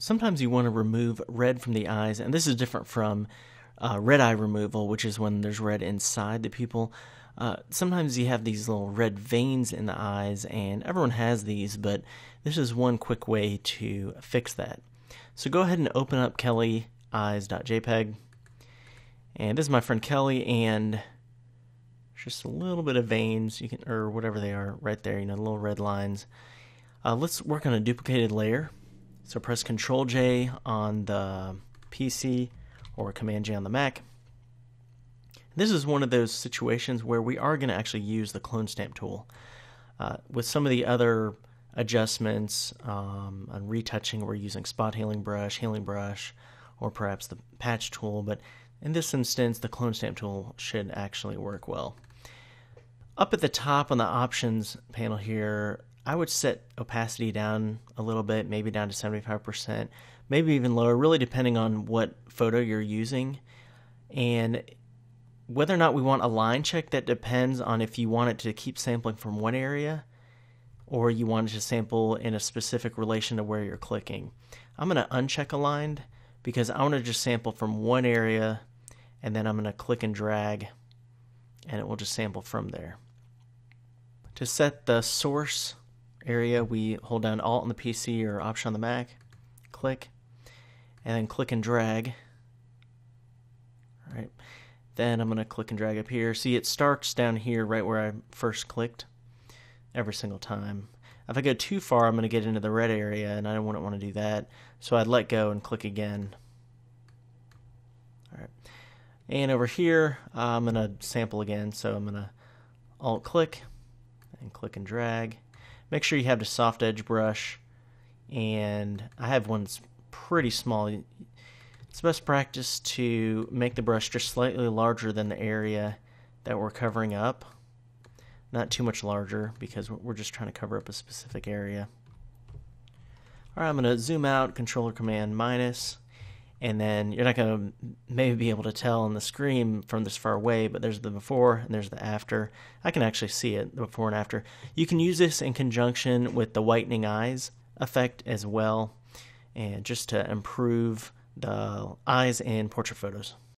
sometimes you want to remove red from the eyes, and this is different from uh, red eye removal, which is when there's red inside the pupil. Uh, sometimes you have these little red veins in the eyes, and everyone has these, but this is one quick way to fix that. So go ahead and open up kellyeyes.jpg. And this is my friend Kelly, and just a little bit of veins, you can, or whatever they are, right there. You know, little red lines. Uh, let's work on a duplicated layer. So press Control J on the PC or Command J on the Mac. This is one of those situations where we are going to actually use the clone stamp tool. Uh, with some of the other adjustments um, and retouching, we're using spot healing brush, healing brush, or perhaps the patch tool, but in this instance, the clone stamp tool should actually work well. Up at the top on the options panel here, I would set opacity down a little bit, maybe down to 75%, maybe even lower, really depending on what photo you're using. And whether or not we want aligned check, that depends on if you want it to keep sampling from one area or you want it to sample in a specific relation to where you're clicking. I'm going to uncheck aligned because I want to just sample from one area and then I'm going to click and drag and it will just sample from there. To set the source area, we hold down Alt on the PC or Option on the Mac, click, and then click and drag. All right. Then I'm going to click and drag up here. See, it starts down here right where I first clicked every single time. If I go too far, I'm going to get into the red area, and I wouldn't want to do that. So I'd let go and click again. All right. And over here, uh, I'm going to sample again. So I'm going to alt click and click and drag. Make sure you have the soft edge brush. And I have one that's pretty small. It's best practice to make the brush just slightly larger than the area that we're covering up. Not too much larger because we're just trying to cover up a specific area. Alright, I'm going to zoom out, controller command minus, and then you're not going to maybe be able to tell on the screen from this far away, but there's the before and there's the after. I can actually see it, the before and after. You can use this in conjunction with the whitening eyes effect as well, and just to improve the eyes in portrait photos.